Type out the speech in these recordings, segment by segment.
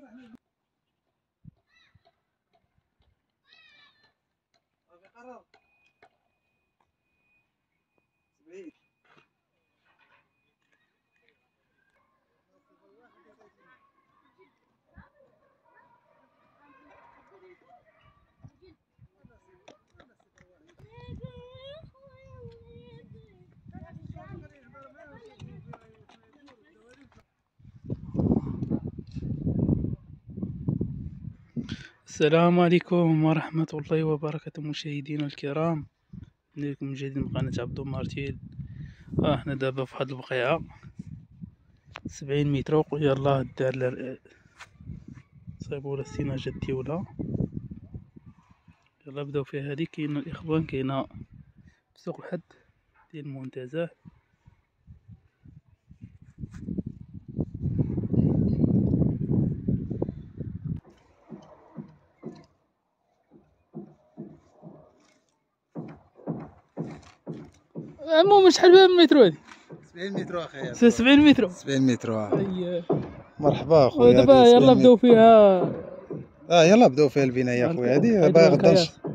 Oke, Karol. السلام عليكم ورحمة الله وبركاته مشاهدينا الكرام. من جديد من قناة عبدو مارتيل آه إحنا دابا في واحد البقيعة. سبعين متر يلا دار لها صايبوا لها السيناجة الديولة. يلا بداو فيها هادي. كاين الإخوان كاينة في سوق الحد ديال المنتزه. المهم شحال بها من متر هادي 70 متر أخي 70 متر 70 متر آه. اي مرحبا اخويا هذه 70 يلا. بداو فيها. آه يلا بداو فيها البناية اخويا هذه هادي دابا غدا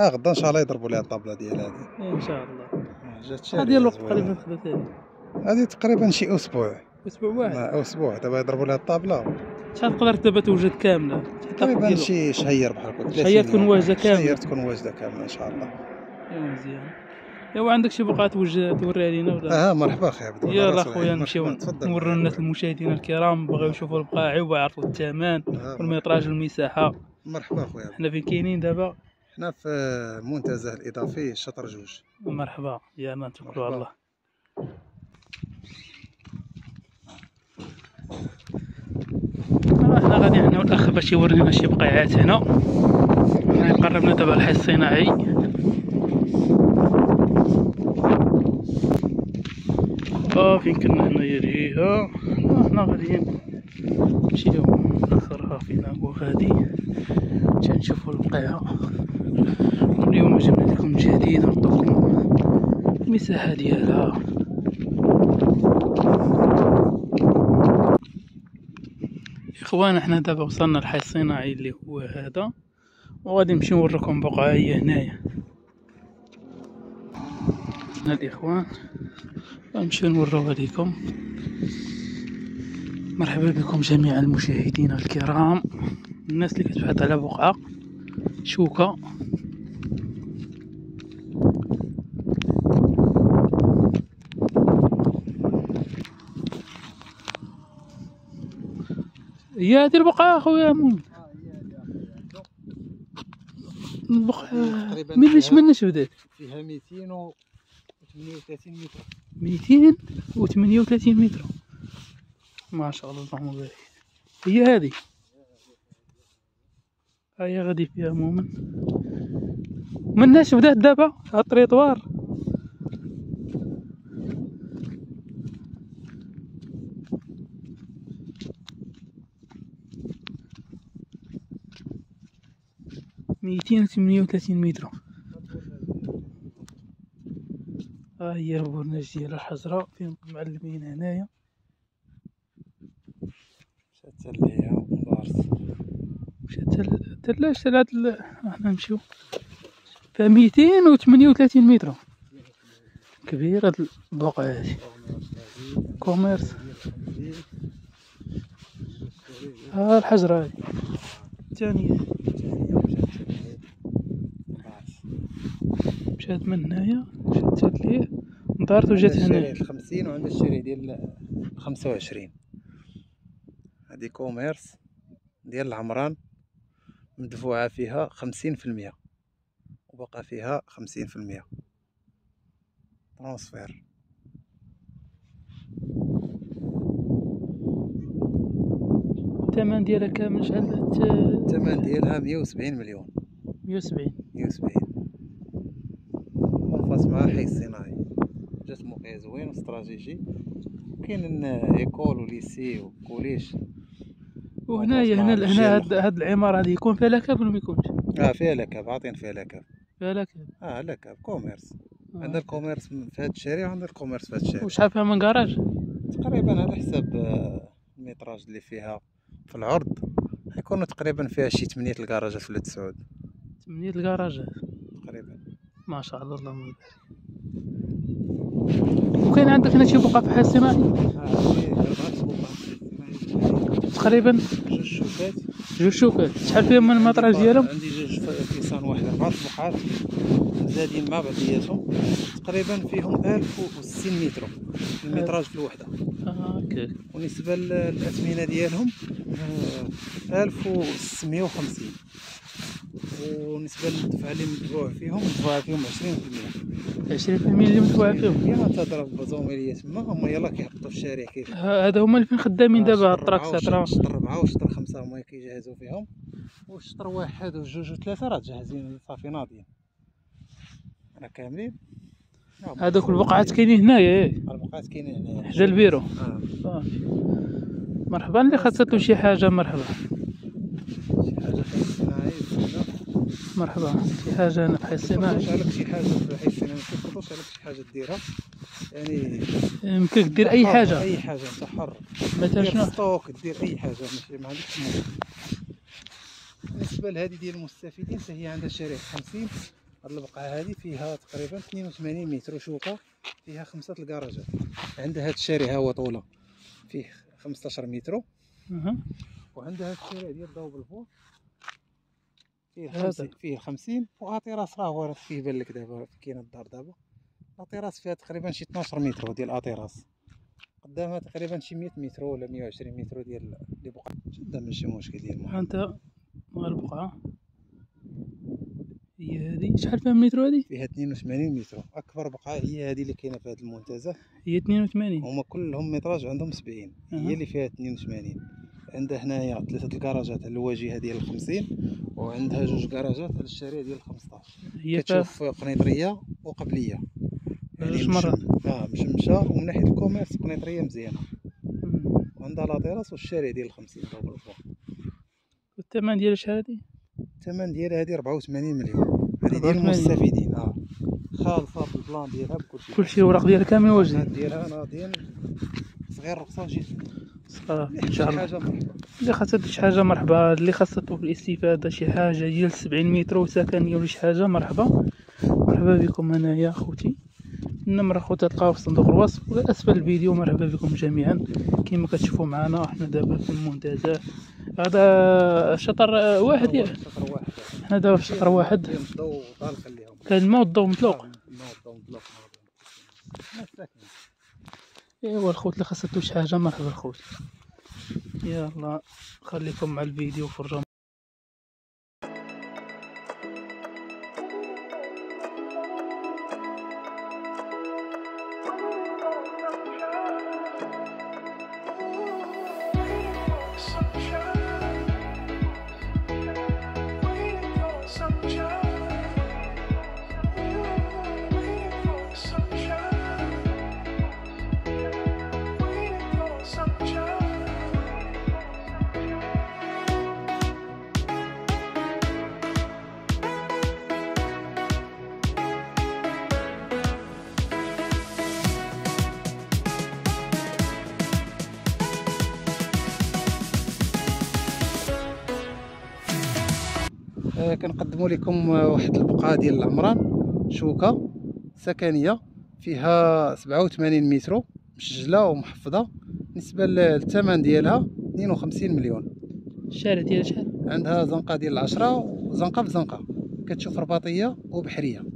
آه غدا إن شاء الله يضربوا لها الطابله ديال هذه. إن شاء الله. آه، جات شحال ديال الوقت. تقريبا خدات هادي هذه تقريبا شي أسبوع. أسبوع واحد. آه، أسبوع. دابا يضربوا لها الطابله شحال تقدر دابا توجد كاملة؟ تقريبا شي شهير بحال هكا 30 شهير تكون يوم. واجدة كاملة. شهير تكون واجدة كاملة إن شاء الله. ايوا مزيان. ايوا عندك شي بقعه توجه توريها لينا ولا؟ آه مرحبا أخي عبد الله. يلا خويا. نمشيو نوريو الناس المشاهدين الكرام بغاو يشوفوا البقاعي ويعرفوا الثمن آه، والميطراج والمساحة. مرحبا اخويا حنا فين كاينين دابا؟ حنا في المنتزه الإضافي شطر جوج. مرحبا. يلا نتوكلوا على الله. آه، إحنا غادي أنا والأخ باش يورينا شي بقيعات هنا. حنا قربنا دابا الحي الصناعي. فين كنا هنايا آه، حنا غاديين نمشيو نأخرها فينا هو غادي حتى نشوفو البقيعة اليوم جبنا لكم جديد ونعطوكم المساحة ديالها. إخوان إحنا دابا وصلنا للحي الصناعي اللي هو هذا وغادي نمشي نوريكم بقعة هي هنايا. هنا الإخوان. غنمشيو نوريوها ليكم مرحبا بكم جميع المشاهدين الكرام. الناس اللي كتبحث على بقعة شوكة. هي هادي البقعة أخويا. مؤمن البقعة تقريباً من اش فيها- بدات فيها 238 متر. 238 متر. ما شاء الله اللهم بارك. هي هذه. هيا غادي فيها مؤمن مناش بدات دابا هاد الطريطوار ميتين وثمانية وثلاثين متر. ها هي البرناج ديال الحجرة فين معلمين هنايا. مشات ليها ودارت مشات تل- تلاش تل هاد ال- إحنا نمشيو. فيها ميتين وثمانية وثلاثين متر. كبيرة هاد البقعة هادي. كوميرس. ها الحجرة هادي. الثانية مشات من هنايا. مشات ليه دارت وجات هنايا. 50 وعندها الشري ديال 25 هادي commerce ديال العمران مدفوعة فيها 50% وبقى فيها 50% transfert الثمن ديالها كامل شحال الثمن ديالها 170 مليون. 170 170 منفصل مع الحي الصناعي زوين واستراتيجي كاين école و lycée و collège وهنايا هنا هنا هاد, العمارة هادي يكون فيها la cave ولا ما يكونش آه فيها la cave عاطين فيها la cave فيها la cave آه la cave commerce آه. عندنا ال commerce في هاد الشارع وعندنا ال commerce في هاد الشارع وشحال فيها من كراج تقريبا على حساب الميتراج اللي فيها في العرض يكونوا تقريبا فيها شي 8 الكراجات في ولاد سعود ثمانية الكراجات تقريبا ما شاء الله اللهم بارك وكاين عندك هنا شي بقعة فحال صناعي تقريبا. جوج شوكات. جوج شوكات. شحال فيهم من المطراج ديالهم؟ عندي جوج ف- كيسان واحد اربعة طبقات مزادين مع بعضياتهم تقريبا فيهم 1060 متر. المتراج في الوحدة. آه، هكاك ونسبة لل- للأثمنة ديالهم آه، 1650 ونسبة للدفعة اللي مدفوع فيهم مدفوع فيهم 20% 20% اللي مدفوعة فيهم. يلا تضرب بزوميلية تما هما يلا كيحطوا في الشارع كيف هذا هما اللي فين خدامين دابا الطراكسات راه شطر ربعة وشطر خمسة هما كيجهزوا فيهم. وشطر واحد وجوج وثلاثة راه جاهزين صافي ناضيين. راه كاملين. هذوك البقعات كاينين هنايا ياك البقعات كاينين هنايا. حدا البيرو. آه. صافي. مرحبا اللي خاصته شي حاجة مرحبا. شي حاجة في. مرحبا. شي حاجة هنا بحال الصناعي عليك شي حاجة في حيث أنا ما كنفضلش عليك شي حاجة ديرها. يعني يمكنك دير أي حر، حاجة. أي حاجة انت حر مثلا شنو؟ ستوك دير أي حاجة ماشي ما عندكش بالنسبة لهذه ديال المستفيدين فهي عندها شريحة 50 هاد البقعة هذه فيها تقريبا 82 متر شوكه فيها خمسة الكراجات. عندها هاد الشارع ها هو طولة. فيه 15 متر. وعندها هاد الشارع ديال ضوء بالفور. فيه هذا. 50 فيه 50 وأعطي راس راه هو كيف يبان لك دابا كاين الدار دابا أعطي راس فيها تقريبا شي 12 متر ديال أعطي راس. قدامها تقريبا شي 100 متر ولا 120 متر ديال اللي بقى شدها ماشي مشكل ديال المحل أنت مع البقعة هي هذه. شحال فيها متر هذه؟ فيها 82 متر. أكبر بقعة هي هذه اللي كاينة في هذه المنتزه. هي 82 هما كلهم متراج عندهم 70 أها. هي اللي فيها 82 عندها هنايا ثلاثة الكراجات على الواجهه ديال 50 وعندها جوج كراجات على الشارع ديال 15 هي كتشوف قنيطرية وقبلية. جوج مش- مرات. آه مشمشة ومن ناحية الكوميرس قنيطرية مزيانة. وعندها لا تيراس والشارع ديال 50 دبل الفوق والثمن ديالها شحال هذه الثمن ديالها هذه 84 مليون. هذه ديال 84 المستفيدين آه. خالصة بالبلان ديالها بكل شيء كلشي الوراق ديالها كامل البلان ديالها ناضيين صغير رقصه وجيت صافي. إن شي شاء الله. حاجة مرحبا. اللي خاصها شي حاجة مرحبا. اللي خاصته بالاستفاده شي حاجة ديال 70 متر وسكنية ولا شي حاجة مرحبا. مرحبا بكم انايا اخوتي النمره خوتي تلقاو في صندوق الوصف. ولا اسفل الفيديو. مرحبا بكم جميعا. كما كتشوفوا معنا حنا دابا في المنتزه. هذا شطر واحد يا شطر واحد. حنا دابا في شطر واحد. كان الماء والضو مطلوق آه، الماء والضوء مطلق ناس ساكنين ايوا الخوت اللي شي حاجة مرحبا الخوت. يلا خليكم مع الفيديو وفرجوا كنقدموا لكم آه، واحد البقعة ديال العمران شوكة سكنية فيها 87 متر مسجله ومحفظة بالنسبة للثمن ديالها 52 مليون. الشارع ديالها شحال عندها زنقة ديال العشرة وزنقه في زنقه كتشوف رباطية وبحرية.